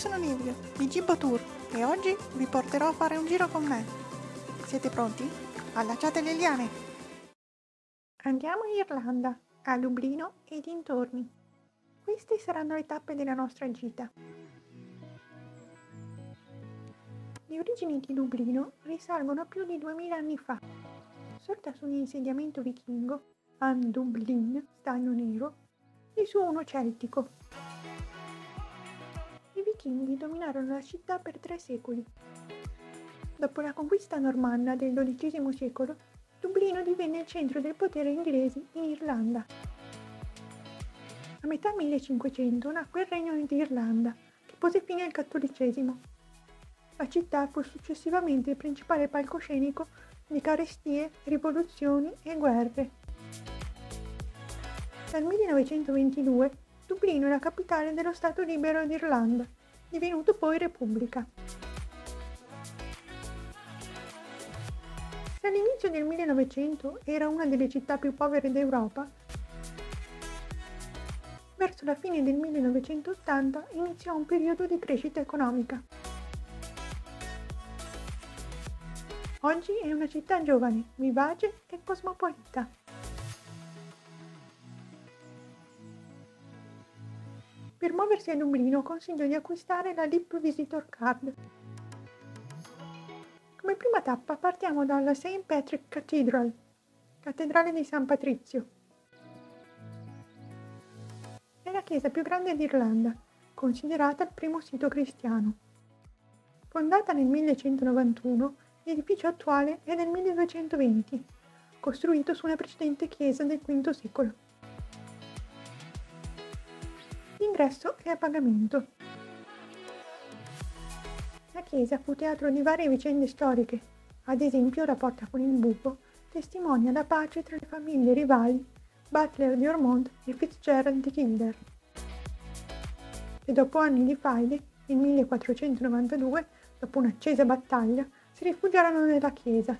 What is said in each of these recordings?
sono Livio di Gibbo Tour e oggi vi porterò a fare un giro con me. Siete pronti? Allacciate le liane! Andiamo in Irlanda, a Dublino e dintorni. Queste saranno le tappe della nostra gita. Le origini di Dublino risalgono a più di 2000 anni fa. Sorta su un insediamento vichingo, An Dublin, stagno nero, e su uno celtico, vichinghi dominarono la città per tre secoli. Dopo la conquista normanna del XII secolo, Dublino divenne il centro del potere inglese in Irlanda. A metà 1500 nacque il Regno di Irlanda, che pose fine al cattolicesimo. La città fu successivamente il principale palcoscenico di carestie, rivoluzioni e guerre. Dal 1922 Dublino è la capitale dello Stato libero d'Irlanda divenuto poi Repubblica. Se all'inizio del 1900 era una delle città più povere d'Europa, verso la fine del 1980 iniziò un periodo di crescita economica. Oggi è una città giovane, vivace e cosmopolita. Per muoversi a Dublino consiglio di acquistare la Lip Visitor Card. Come prima tappa partiamo dalla St. Patrick Cathedral, cattedrale di San Patrizio. È la chiesa più grande d'Irlanda, considerata il primo sito cristiano. Fondata nel 1191, l'edificio attuale è del 1220, costruito su una precedente chiesa del V secolo. L'ingresso è a pagamento. La chiesa fu teatro di varie vicende storiche, ad esempio la porta con il buco testimonia la pace tra le famiglie rivali Butler di Ormond e Fitzgerald di Kildare. E dopo anni di faide, nel 1492, dopo un'accesa battaglia, si rifugiarono nella chiesa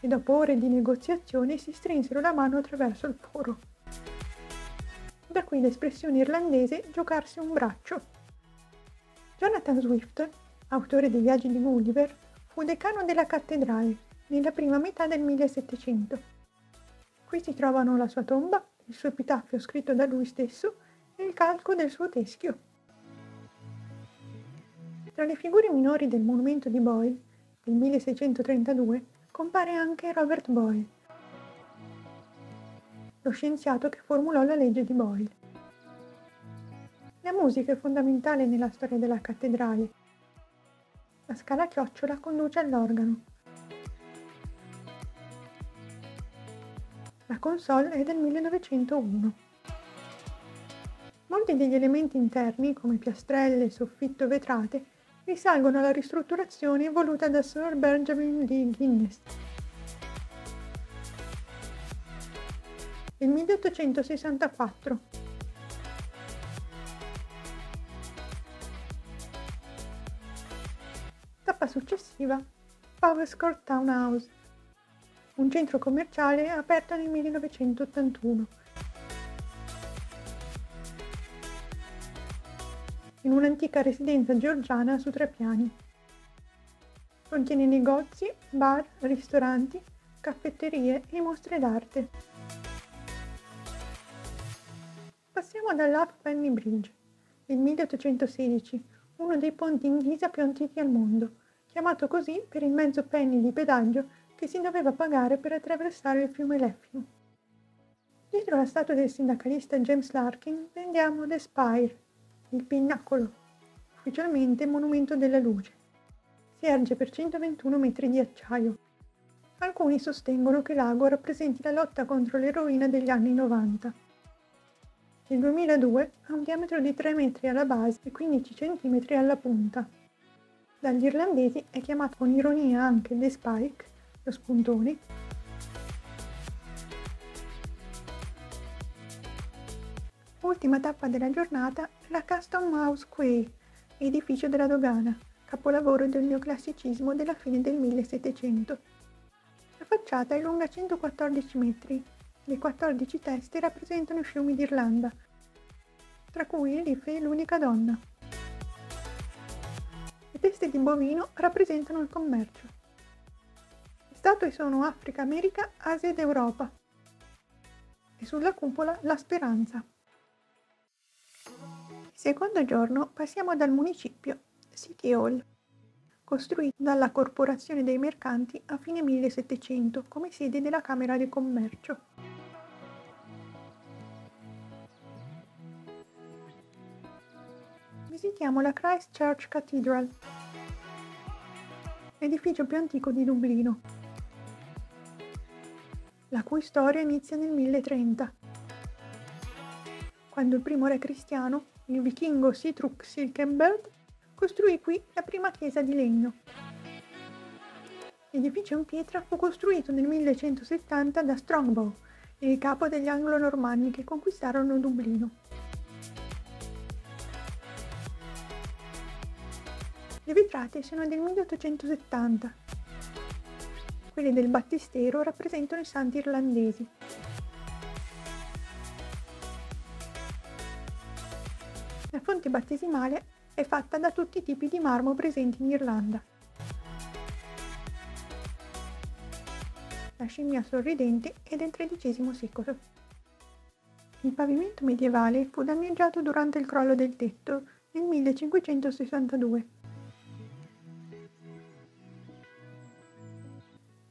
e dopo ore di negoziazione si strinsero la mano attraverso il foro. Da qui l'espressione irlandese giocarsi un braccio. Jonathan Swift, autore dei viaggi di Gulliver, fu decano della cattedrale nella prima metà del 1700. Qui si trovano la sua tomba, il suo epitaffio scritto da lui stesso e il calco del suo teschio. Tra le figure minori del monumento di Boyle, del 1632, compare anche Robert Boyle, lo scienziato che formulò la legge di Boyle. La musica è fondamentale nella storia della cattedrale. La scala chiocciola conduce all'organo. La console è del 1901. Molti degli elementi interni, come piastrelle, soffitto vetrate, risalgono alla ristrutturazione voluta da Sir Benjamin Lee Guinness. Nel 1864. Tappa successiva, Powerscourt Townhouse, un centro commerciale aperto nel 1981. in un'antica residenza georgiana su tre piani. Contiene negozi, bar, ristoranti, caffetterie e mostre d'arte. Passiamo dall'Halfpenny Bridge, del 1816, uno dei ponti in ghisa più antichi al mondo, chiamato così per il mezzo penny di pedaggio che si doveva pagare per attraversare il fiume Leffio. Dietro la statua del sindacalista James Larkin vediamo The Spire, il pinnacolo, ufficialmente monumento della luce. Si erge per 121 metri di acciaio. Alcuni sostengono che l'ago rappresenti la lotta contro l'eroina degli anni 90 nel 2002 ha un diametro di 3 metri alla base e 15 cm alla punta. Dagli irlandesi è chiamato con ironia anche The Spike, lo spuntone, Ultima tappa della giornata, la Custom House Quay, edificio della dogana, capolavoro del neoclassicismo della fine del 1700. La facciata è lunga 114 metri le 14 teste rappresentano i fiumi d'Irlanda, tra cui il Liffey è l'unica donna. teste di bovino rappresentano il commercio. Le statue sono Africa, America, Asia ed Europa. E sulla cupola la speranza. Il secondo giorno passiamo dal municipio City Hall, costruito dalla Corporazione dei Mercanti a fine 1700 come sede della Camera di Commercio. Visitiamo la Christ Church Cathedral, l'edificio più antico di Dublino, la cui storia inizia nel 1030, quando il primo re cristiano, il vichingo Sitruk Silkenberg, costruì qui la prima chiesa di legno. L'edificio in pietra fu costruito nel 1170 da Strongbow, il capo degli anglo-normanni che conquistarono Dublino. Le vetrate sono del 1870. Quelle del battistero rappresentano i santi irlandesi. La fonte battesimale è fatta da tutti i tipi di marmo presenti in Irlanda. La scimmia sorridente è del XIII secolo. Il pavimento medievale fu danneggiato durante il crollo del tetto nel 1562.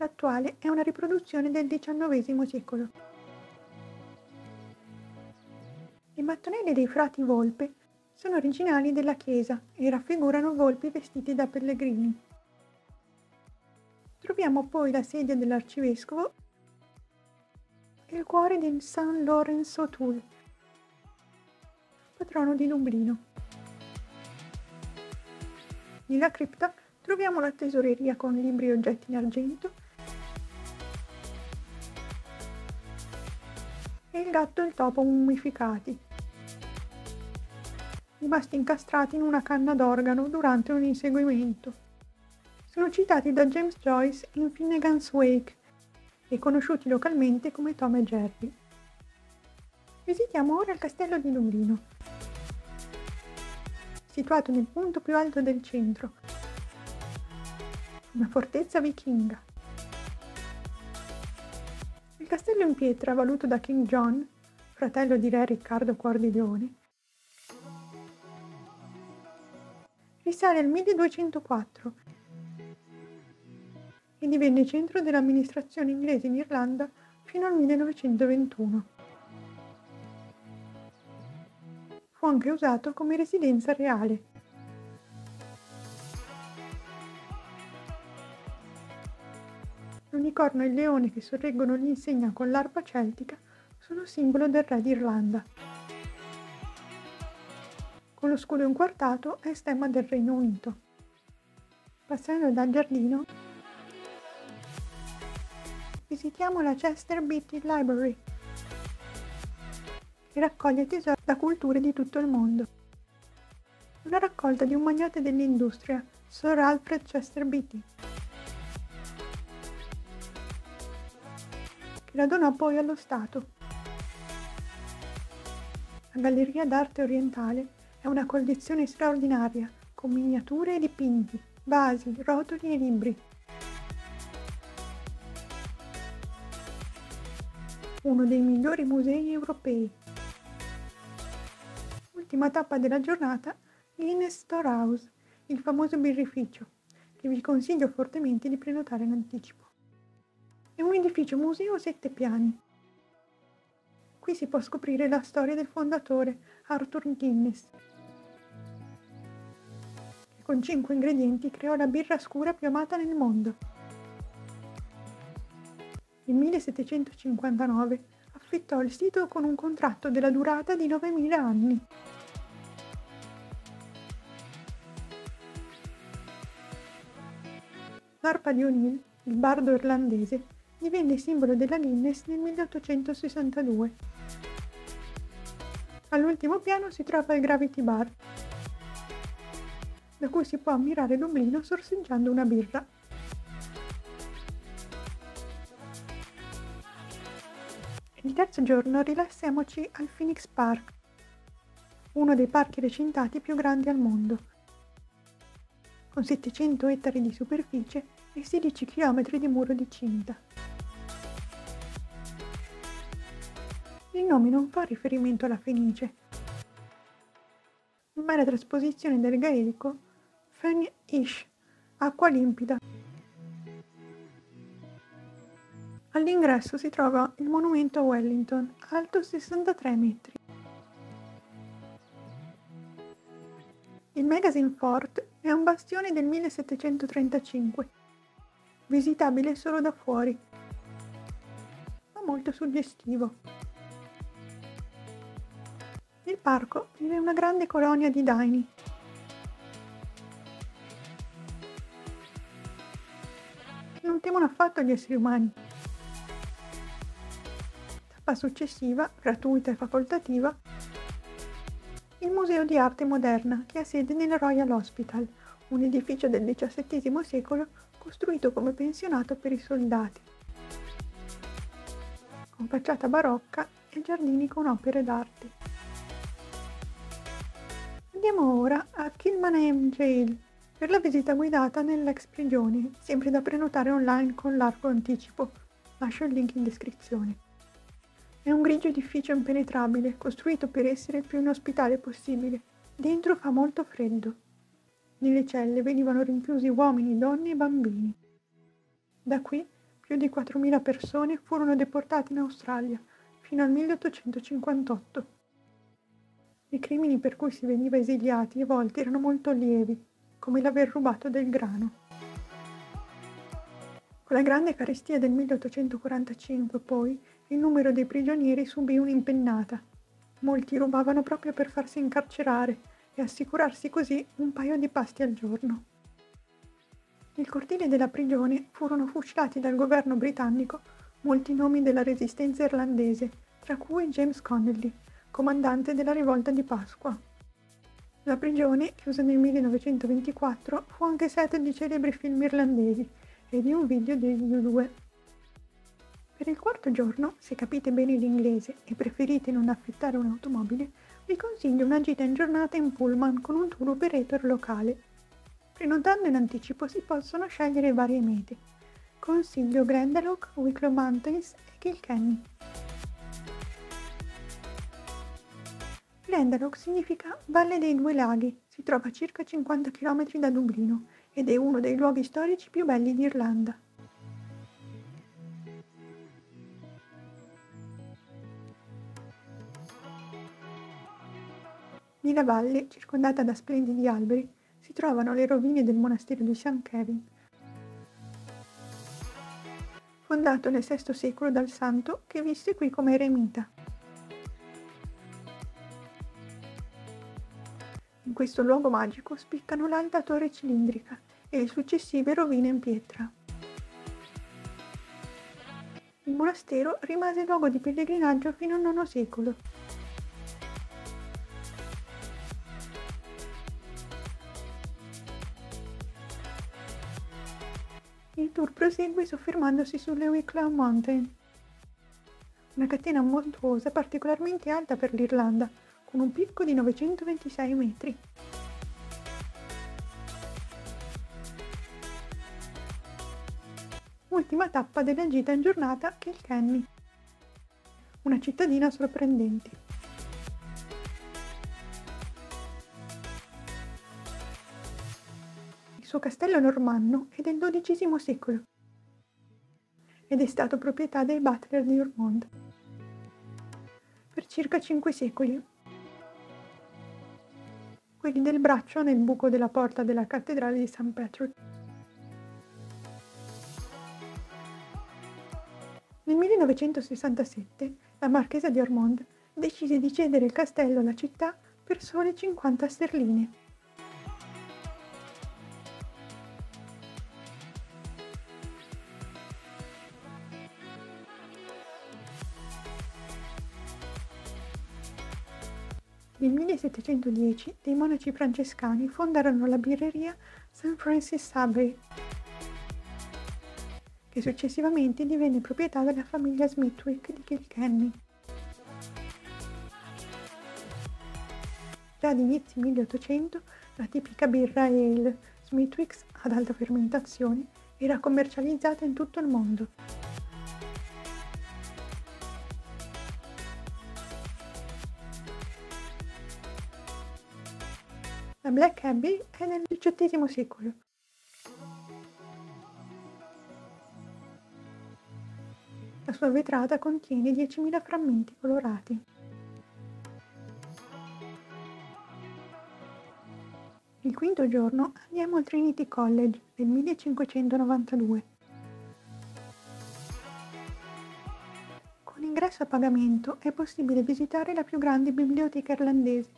L'attuale è una riproduzione del XIX secolo. I mattonelli dei frati Volpe sono originali della chiesa e raffigurano volpi vestiti da pellegrini. Troviamo poi la sedia dell'arcivescovo e il cuore del San Lorenzo O'Toole, patrono di Dublino. Nella cripta troviamo la tesoreria con libri e oggetti in argento e il gatto e il topo mummificati rimasti incastrati in una canna d'organo durante un inseguimento. Sono citati da James Joyce in Finnegan's Wake e conosciuti localmente come Tom e Jerry. Visitiamo ora il castello di Dublino, situato nel punto più alto del centro, una fortezza vichinga. Castello in pietra, voluto da King John, fratello di re Riccardo Cuor di Leone, risale al 1204 e divenne centro dell'amministrazione inglese in Irlanda fino al 1921. Fu anche usato come residenza reale. L'unicorno e il leone che sorreggono l'insegna con l'arpa celtica sono simbolo del re d'Irlanda con lo scudo inquartato e stemma del Regno Unito. Passando dal giardino, visitiamo la Chester Beatty Library, che raccoglie tesori da culture di tutto il mondo. Una raccolta di un magnate dell'industria, Sir Alfred Chester Beatty, la donò poi allo Stato. La Galleria d'arte orientale è una collezione straordinaria, con miniature e dipinti, vasi, rotoli e libri. Uno dei migliori musei europei. Ultima tappa della giornata, Guinness Storehouse, il famoso birrificio, che vi consiglio fortemente di prenotare in anticipo. È un edificio museo a sette piani. Qui si può scoprire la storia del fondatore Arthur Guinness, con cinque ingredienti creò la birra scura più amata nel mondo. Nel 1759 affittò il sito con un contratto della durata di 9.000 anni. L'arpa di O'Neill, il bardo irlandese, divenne simbolo della Guinness nel 1862. All'ultimo piano si trova il Gravity Bar, da cui si può ammirare Dublino sorseggiando una birra. Il terzo giorno rilassiamoci al Phoenix Park, uno dei parchi recintati più grandi al mondo. con 700 ettari di superficie e 16 km di muro di cinta. Il nome non fa riferimento alla Fenice, ma è la trasposizione del gaelico Fen Ish, acqua limpida. All'ingresso si trova il monumento a Wellington, alto 63 metri. Il Magazine Fort è un bastione del 1735, visitabile solo da fuori, ma molto suggestivo. Nel parco vive una grande colonia di daini. Non temono affatto gli esseri umani. Tappa successiva, gratuita e facoltativa, il Museo di Arte Moderna, che ha sede nel Royal Hospital, un edificio del XVII secolo costruito come pensionato per i soldati, con facciata barocca e giardini con opere d'arte. Andiamo ora a Kilmainham Jail per la visita guidata nell'ex prigione, sempre da prenotare online con largo anticipo. Lascio il link in descrizione. È un grigio edificio impenetrabile, costruito per essere il più inospitale possibile. Dentro fa molto freddo. Nelle celle venivano rinchiusi uomini, donne e bambini. Da qui più di 4.000 persone furono deportate in Australia fino al 1858. I crimini per cui si veniva esiliati a volte erano molto lievi, come l'aver rubato del grano. Con la grande carestia del 1845, poi, il numero dei prigionieri subì un'impennata. Molti rubavano proprio per farsi incarcerare e assicurarsi così un paio di pasti al giorno. Nel cortile della prigione furono fucilati dal governo britannico molti nomi della resistenza irlandese, tra cui James Connolly, comandante della rivolta di Pasqua. La prigione, chiusa nel 1924, fu anche set di celebri film irlandesi e di un video degli U2. Per il quarto giorno, se capite bene l'inglese e preferite non affittare un'automobile, vi consiglio una gita in giornata in pullman con un tour operator locale. Prenotando in anticipo si possono scegliere varie mete. Consiglio Glendalough, Wicklow Mountains e Kilkenny. Glendalough significa Valle dei Due Laghi, si trova a circa 50 km da Dublino ed è uno dei luoghi storici più belli d'Irlanda. Nella valle, circondata da splendidi alberi, si trovano le rovine del monastero di St. Kevin, fondato nel VI secolo dal santo che visse qui come eremita. In questo luogo magico spiccano l'alta torre cilindrica e le successive rovine in pietra. Il monastero rimase luogo di pellegrinaggio fino al IX secolo. Il tour prosegue soffermandosi sulle Wicklow Mountain, una catena montuosa particolarmente alta per l'Irlanda, con un picco di 926 metri. Ultima tappa della gita in giornata Kilkenny, una cittadina sorprendente. suo castello normanno è del XII secolo ed è stato proprietà dei Butler di Ormond per circa cinque secoli. Quelli del braccio nel buco della porta della cattedrale di St. Patrick. Nel 1967 la marchesa di Ormond decise di cedere il castello alla città per sole 50 sterline. Nel 1710 dei monaci francescani fondarono la birreria St. Francis Abbey, che successivamente divenne proprietà della famiglia Smithwick di Kilkenny. Già ad inizi 1800 la tipica birra ale, Smithwick's ad alta fermentazione era commercializzata in tutto il mondo. La Black Abbey è del XVIII secolo. La sua vetrata contiene 10.000 frammenti colorati. Il quinto giorno andiamo al Trinity College del 1592. Con ingresso a pagamento è possibile visitare la più grande biblioteca irlandese,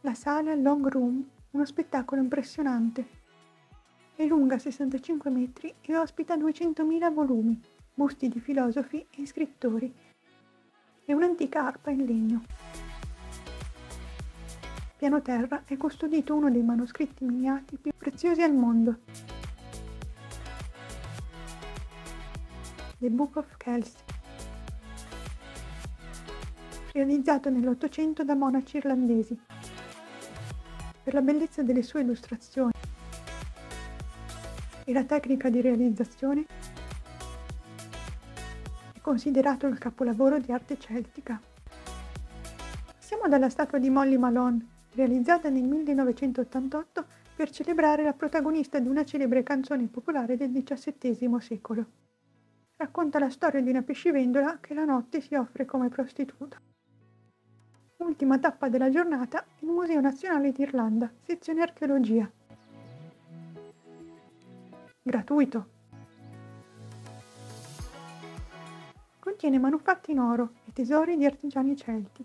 la sala Long Room, uno spettacolo impressionante. È lunga 65 metri e ospita 200.000 volumi, busti di filosofi e scrittori e un'antica arpa in legno. Piano terra è custodito uno dei manoscritti miniati più preziosi al mondo. The Book of Kells, realizzato nell'Ottocento da monaci irlandesi. Per la bellezza delle sue illustrazioni e la tecnica di realizzazione considerato il capolavoro di arte celtica. Siamo dalla statua di Molly Malone, realizzata nel 1988 per celebrare la protagonista di una celebre canzone popolare del XVII secolo. Racconta la storia di una pescivendola che la notte si offre come prostituta. Ultima tappa della giornata, il Museo Nazionale d'Irlanda, sezione archeologia. Gratuito. contiene manufatti in oro e tesori di artigiani celti.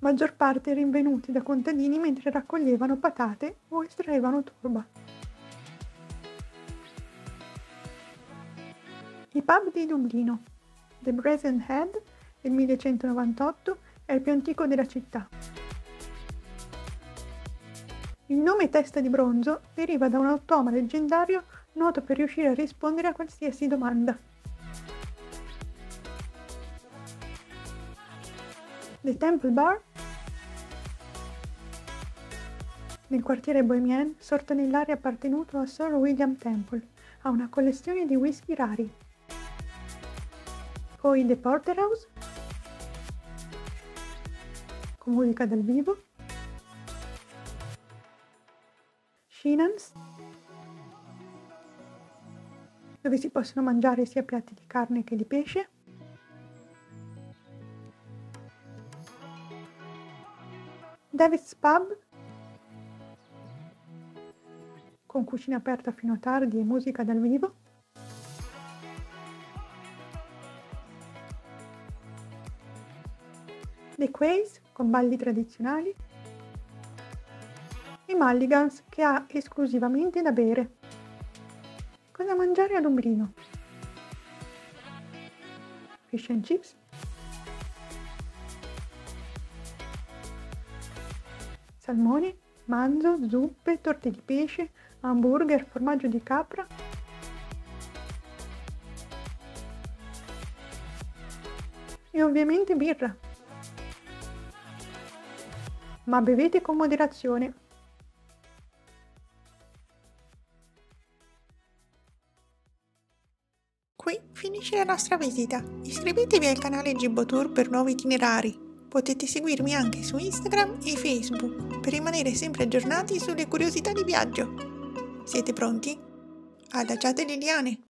Maggior parte rinvenuti da contadini mentre raccoglievano patate o estraevano turba. I pub di Dublino. The Brazen Head del 1198 è il più antico della città. Il nome testa di bronzo deriva da un automa leggendario noto per riuscire a rispondere a qualsiasi domanda. The Temple Bar nel quartiere Bohemian, sorto nell'area appartenuto a Sir William Temple, ha una collezione di whisky rari. Poi The Porterhouse, con musica dal vivo. Sheenan's, dove si possono mangiare sia piatti di carne che di pesce. David's Pub, con cucina aperta fino a tardi e musica dal vivo. The Quays, con balli tradizionali. E Mulligans, che ha esclusivamente da bere. Cosa mangiare a Lombrino? Fish and chips? Salmone, manzo, zuppe, torte di pesce, hamburger, formaggio di capra? E ovviamente birra. Ma bevete con moderazione. Qui finisce la nostra visita. Iscrivetevi al canale Gibbo Tour per nuovi itinerari. Potete seguirmi anche su Instagram e Facebook per rimanere sempre aggiornati sulle curiosità di viaggio. Siete pronti? Adagiate le liane!